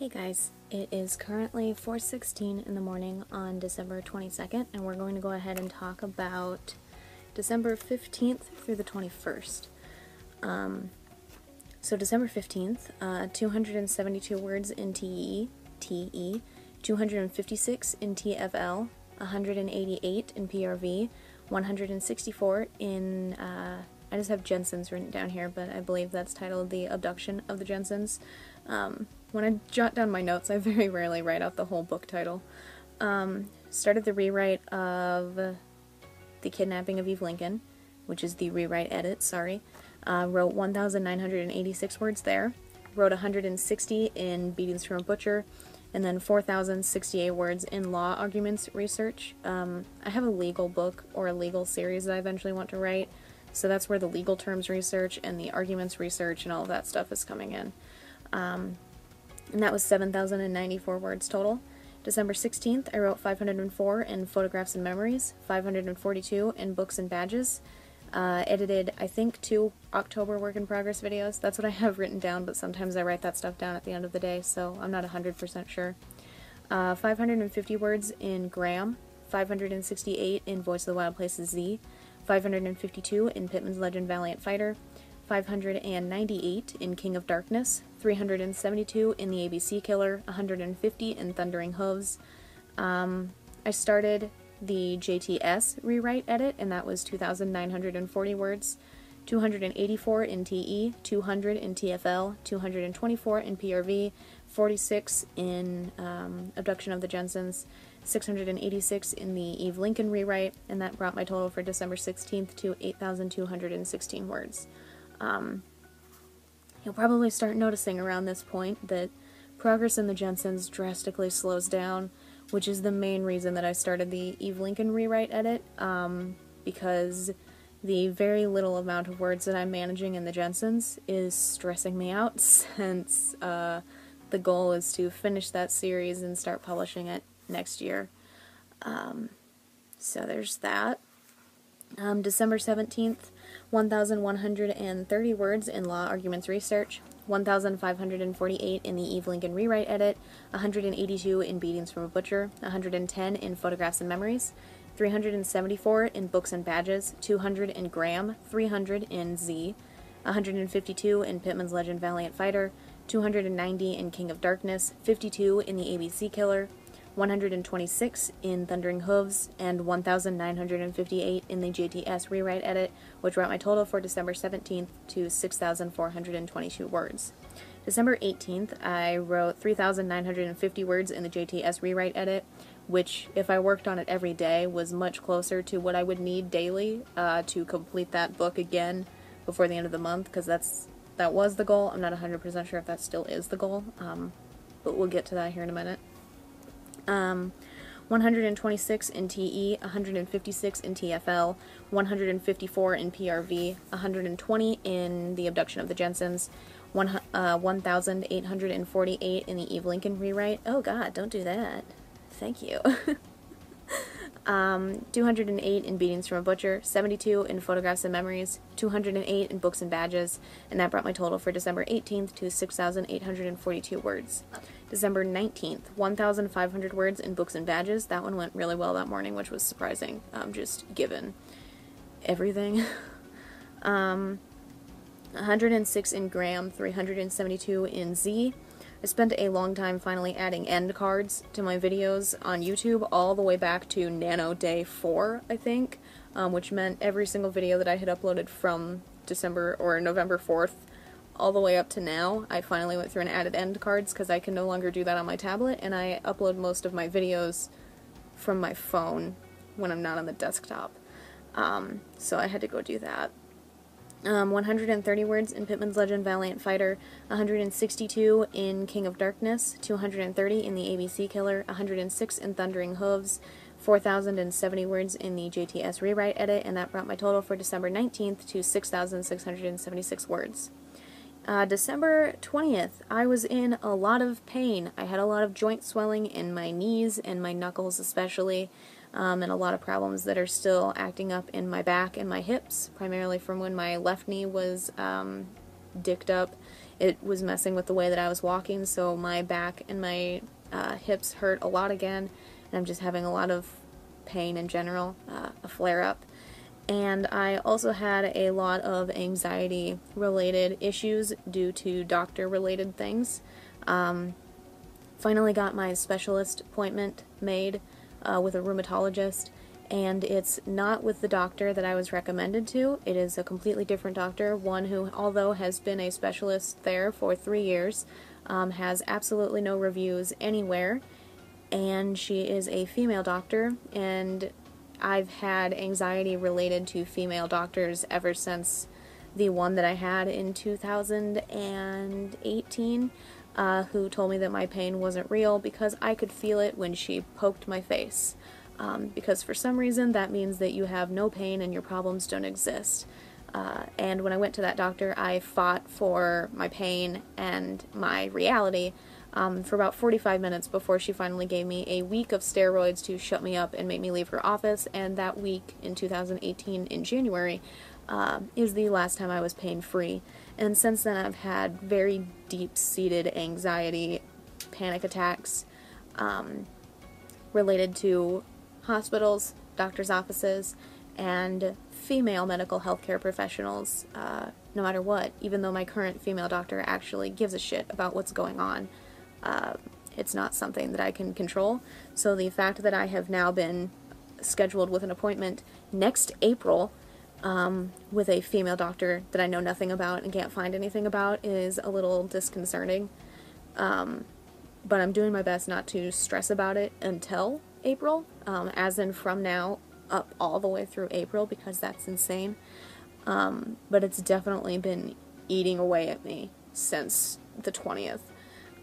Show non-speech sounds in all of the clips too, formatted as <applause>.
Hey guys, it is currently 4:16 in the morning on December 22nd and we're going to go ahead and talk about December 15th through the 21st. Um, so December 15th, uh, 272 words in TE, TE, 256 in TFL, 188 in PRV, 164 in uh, I just have Jensen's written down here, but I believe that's titled The Abduction of the Jensens. Um, when I jot down my notes, I very <laughs> rarely write out the whole book title. Um, started the rewrite of The Kidnapping of Eve Lincoln, which is the rewrite edit, sorry. Uh, wrote 1,986 words there. Wrote 160 in Beatings from a Butcher, and then 4,068 words in law arguments research. Um, I have a legal book or a legal series that I eventually want to write, so that's where the legal terms research and the arguments research and all of that stuff is coming in. Um, and that was 7,094 words total. December 16th, I wrote 504 in Photographs and Memories, 542 in Books and Badges, uh, edited, I think, two October work in progress videos. That's what I have written down, but sometimes I write that stuff down at the end of the day, so I'm not 100% sure. Uh, 550 words in Graham, 568 in Voice of the Wild Places Z, 552 in Pittman's Legend Valiant Fighter, 598 in King of Darkness, 372 in the ABC Killer, 150 in Thundering Hooves. Um, I started the JTS rewrite edit, and that was 2,940 words. 284 in TE, 200 in TFL, 224 in PRV, 46 in um, Abduction of the Jensens, 686 in the Eve Lincoln rewrite, and that brought my total for December 16th to 8,216 words. Um, you'll probably start noticing around this point that progress in the Jensens drastically slows down, which is the main reason that I started the Eve Lincoln rewrite edit, um, because the very little amount of words that I'm managing in the Jensens is stressing me out <laughs> since uh, the goal is to finish that series and start publishing it next year. Um, so there's that. Um, December 17th, 1,130 words in Law Arguments Research, 1,548 in the Eve Lincoln Rewrite Edit, 182 in Beatings from a Butcher, 110 in Photographs and Memories, 374 in Books and Badges, 200 in Graham, 300 in Z, 152 in Pittman's Legend Valiant Fighter, 290 in King of Darkness, 52 in the ABC Killer, 126 in Thundering Hooves, and 1,958 in the JTS rewrite edit, which brought my total for December 17th to 6,422 words. December 18th, I wrote 3,950 words in the JTS rewrite edit, which, if I worked on it every day, was much closer to what I would need daily uh, to complete that book again before the end of the month, because that's that was the goal. I'm not 100% sure if that still is the goal, um, but we'll get to that here in a minute. Um, 126 in TE, 156 in TFL, 154 in PRV, 120 in The Abduction of the Jensens, one, uh, 1,848 in the Eve Lincoln rewrite. Oh god, don't do that. Thank you. <laughs> um, 208 in Beatings from a Butcher, 72 in Photographs and Memories, 208 in Books and Badges, and that brought my total for December 18th to 6,842 words. December 19th, 1,500 words in Books and Badges. That one went really well that morning, which was surprising, um, just given everything. <laughs> um, 106 in Graham, 372 in Z. I spent a long time finally adding end cards to my videos on YouTube, all the way back to Nano Day 4, I think, um, which meant every single video that I had uploaded from December or November 4th all the way up to now. I finally went through and added end cards because I can no longer do that on my tablet, and I upload most of my videos from my phone when I'm not on the desktop. Um, so I had to go do that. Um, 130 words in Pittman's Legend Valiant Fighter, 162 in King of Darkness, 230 in the ABC Killer, 106 in Thundering Hooves, 4,070 words in the JTS Rewrite Edit, and that brought my total for December 19th to 6,676 words. Uh, December 20th, I was in a lot of pain. I had a lot of joint swelling in my knees and my knuckles especially, um, and a lot of problems that are still acting up in my back and my hips, primarily from when my left knee was um, dicked up it was messing with the way that I was walking, so my back and my uh, hips hurt a lot again, and I'm just having a lot of pain in general, uh, a flare up. And I also had a lot of anxiety related issues due to doctor related things. Um, finally got my specialist appointment made uh, with a rheumatologist, and it's not with the doctor that I was recommended to. It is a completely different doctor, one who, although has been a specialist there for three years, um, has absolutely no reviews anywhere, and she is a female doctor, and I've had anxiety related to female doctors ever since the one that I had in 2018, uh, who told me that my pain wasn't real because I could feel it when she poked my face um, because for some reason that means that you have no pain and your problems don't exist. Uh, and when I went to that doctor, I fought for my pain and my reality um, for about 45 minutes before she finally gave me a week of steroids to shut me up and make me leave her office. And that week in 2018, in January, uh, is the last time I was pain free. And since then, I've had very deep seated anxiety, panic attacks um, related to hospitals, doctors' offices, and female medical healthcare professionals, uh, no matter what, even though my current female doctor actually gives a shit about what's going on. Uh, it's not something that I can control. So the fact that I have now been scheduled with an appointment next April um, with a female doctor that I know nothing about and can't find anything about is a little disconcerting. Um, but I'm doing my best not to stress about it until April, um, as in from now up all the way through April because that's insane. Um, but it's definitely been eating away at me since the 20th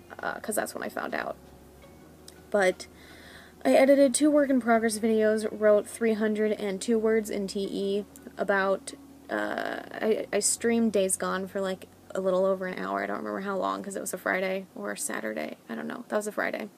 because uh, that's when I found out. But I edited two work in progress videos, wrote 302 words in TE about. Uh, I, I streamed Days Gone for like a little over an hour. I don't remember how long because it was a Friday or a Saturday. I don't know. That was a Friday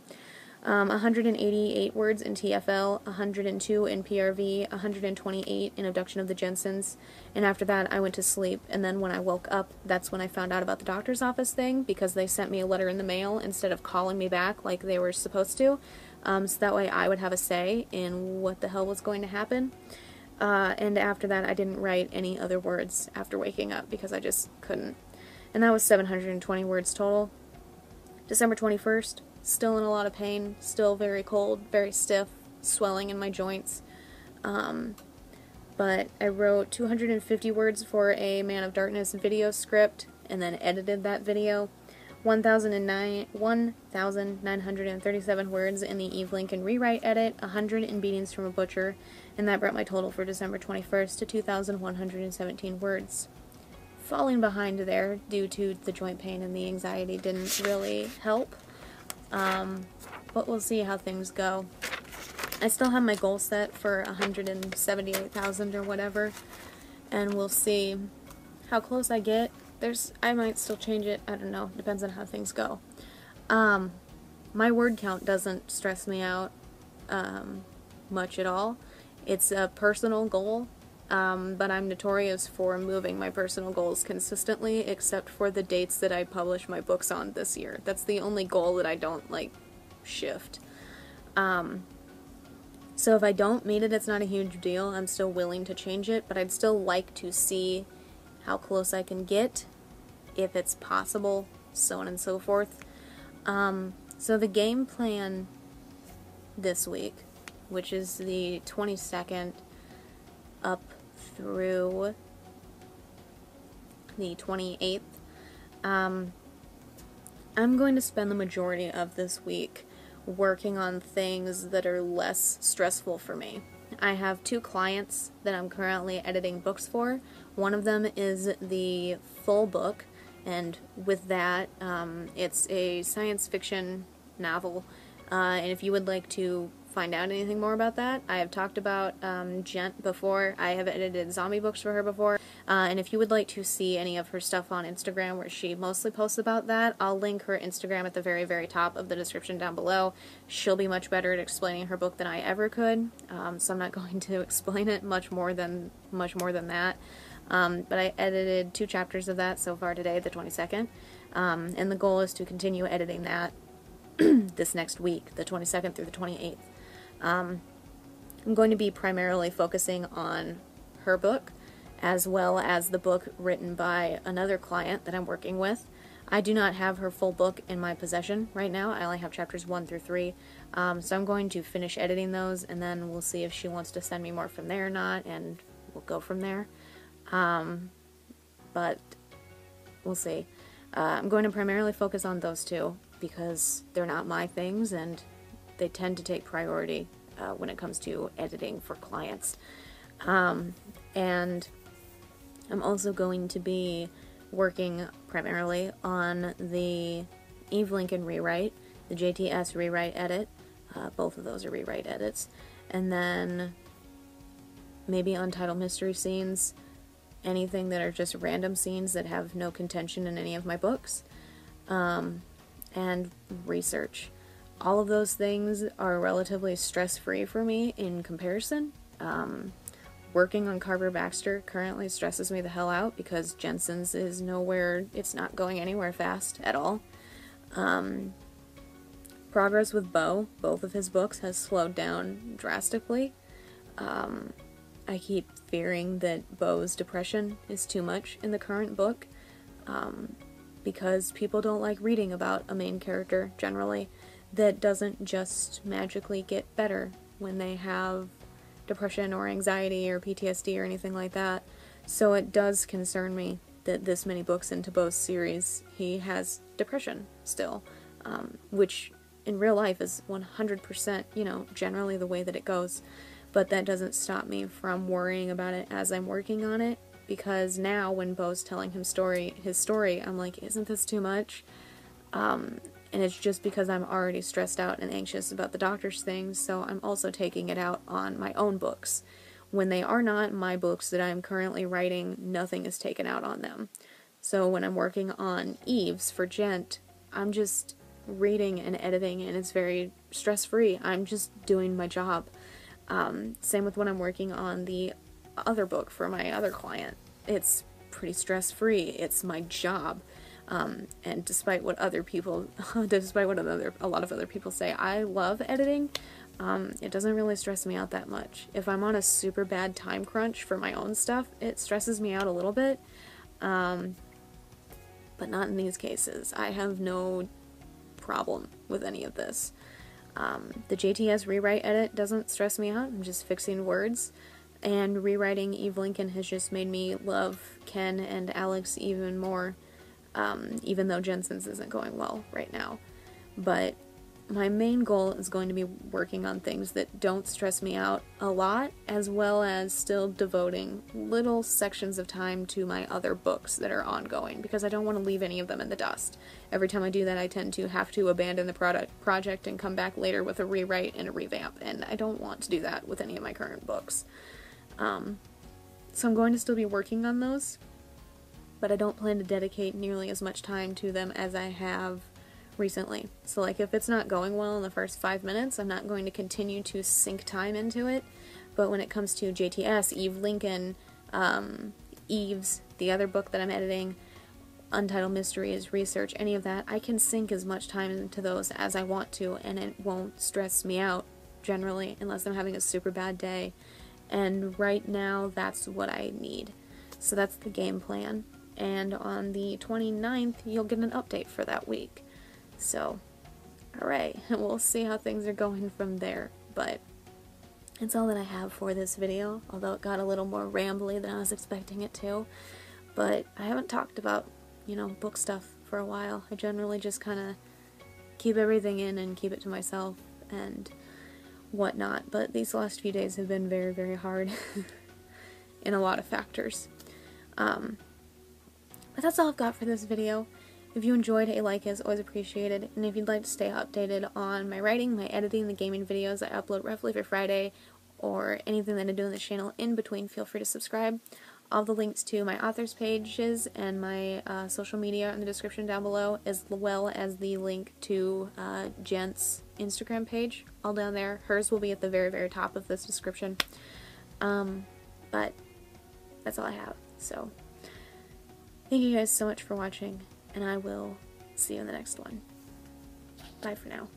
um, 188 words in TFL, 102 in PRV, 128 in Abduction of the Jensens, and after that I went to sleep, and then when I woke up, that's when I found out about the doctor's office thing, because they sent me a letter in the mail instead of calling me back like they were supposed to, um, so that way I would have a say in what the hell was going to happen. Uh, and after that, I didn't write any other words after waking up because I just couldn't. And that was 720 words total. December 21st, Still in a lot of pain, still very cold, very stiff, swelling in my joints. Um, but I wrote 250 words for a Man of Darkness video script and then edited that video. 1,937 words in the Eve Lincoln rewrite edit, 100 in Beatings from a Butcher, and that brought my total for December 21st to 2,117 words. Falling behind there due to the joint pain and the anxiety didn't really help. Um, but we'll see how things go. I still have my goal set for 178,000 or whatever, and we'll see how close I get. There's, I might still change it. I don't know. Depends on how things go. Um, my word count doesn't stress me out um, much at all. It's a personal goal um, but I'm notorious for moving my personal goals consistently, except for the dates that I publish my books on this year. That's the only goal that I don't, like, shift. Um, so if I don't meet it, it's not a huge deal. I'm still willing to change it, but I'd still like to see how close I can get, if it's possible, so on and so forth. Um, so the game plan this week, which is the 22nd up through the 28th. Um, I'm going to spend the majority of this week working on things that are less stressful for me. I have two clients that I'm currently editing books for. One of them is the full book, and with that, um, it's a science fiction novel. Uh, and if you would like to find out anything more about that, I have talked about um, Gent before. I have edited zombie books for her before. Uh, and if you would like to see any of her stuff on Instagram where she mostly posts about that, I'll link her Instagram at the very, very top of the description down below. She'll be much better at explaining her book than I ever could, um, so I'm not <laughs> going to explain it much more than much more than that. Um, but I edited two chapters of that so far today, the 22nd. Um, and the goal is to continue editing that <clears throat> this next week, the 22nd through the 28th. Um, I'm going to be primarily focusing on her book, as well as the book written by another client that I'm working with. I do not have her full book in my possession right now. I only have chapters 1 through 3. Um, so I'm going to finish editing those, and then we'll see if she wants to send me more from there or not, and we'll go from there. Um, but we'll see. Uh, I'm going to primarily focus on those two because they're not my things, and they tend to take priority uh, when it comes to editing for clients. Um, and I'm also going to be working primarily on the Eve Lincoln rewrite, the JTS rewrite edit. Uh, both of those are rewrite edits. And then maybe Untitled Mystery Scenes, anything that are just random scenes that have no contention in any of my books, um, and research. All of those things are relatively stress free for me in comparison. Um, working on Carver Baxter currently stresses me the hell out because Jensen's is nowhere, it's not going anywhere fast at all. Um, progress with Bo, both of his books, has slowed down drastically. Um, I keep fearing that Bo's depression is too much in the current book um, because people don't like reading about a main character generally that doesn't just magically get better when they have depression or anxiety or PTSD or anything like that. So it does concern me that this many books into Bo's series, he has depression still, um, which in real life is 100%, you know, generally the way that it goes. But that doesn't stop me from worrying about it as I'm working on it, because now when Bo's telling him story, his story, I'm like, isn't this too much? Um, and it's just because I'm already stressed out and anxious about the doctor's things, so I'm also taking it out on my own books. When they are not my books that I'm currently writing, nothing is taken out on them. So when I'm working on Eves for Gent, I'm just reading and editing, and it's very stress free. I'm just doing my job. Um, same with when I'm working on the other book for my other client. It's pretty stress free. It's my job. Um, and despite what other people, <laughs> despite what other a lot of other people say, I love editing. Um, it doesn't really stress me out that much. If I'm on a super bad time crunch for my own stuff, it stresses me out a little bit. Um, but not in these cases. I have no problem with any of this. Um, the JTS rewrite edit doesn't stress me out. I'm just fixing words. And rewriting Eve Lincoln has just made me love Ken and Alex even more um, even though Jensen's isn't going well right now. But my main goal is going to be working on things that don't stress me out a lot, as well as still devoting little sections of time to my other books that are ongoing, because I don't want to leave any of them in the dust. Every time I do that, I tend to have to abandon the product project and come back later with a rewrite and a revamp, and I don't want to do that with any of my current books. Um, so I'm going to still be working on those, but I don't plan to dedicate nearly as much time to them as I have recently. So, like, if it's not going well in the first five minutes, I'm not going to continue to sink time into it. But when it comes to JTS, Eve Lincoln, um, Eve's, the other book that I'm editing, Untitled Mysteries, research, any of that, I can sink as much time into those as I want to, and it won't stress me out generally, unless I'm having a super bad day. And right now, that's what I need. So that's the game plan and on the 29th you'll get an update for that week. So, alright, <laughs> we'll see how things are going from there, but it's all that I have for this video, although it got a little more rambly than I was expecting it to, but I haven't talked about, you know, book stuff for a while. I generally just kind of keep everything in and keep it to myself and whatnot, but these last few days have been very, very hard <laughs> in a lot of factors. Um, but that's all I've got for this video. If you enjoyed, a like is always appreciated, and if you'd like to stay updated on my writing, my editing, the gaming videos I upload roughly every Friday, or anything that I do on this channel in between, feel free to subscribe. All the links to my authors pages and my uh, social media in the description down below, as well as the link to uh, Gent's Instagram page, all down there. Hers will be at the very, very top of this description. Um, but that's all I have. So, thank you guys so much for watching, and I will see you in the next one. Bye for now.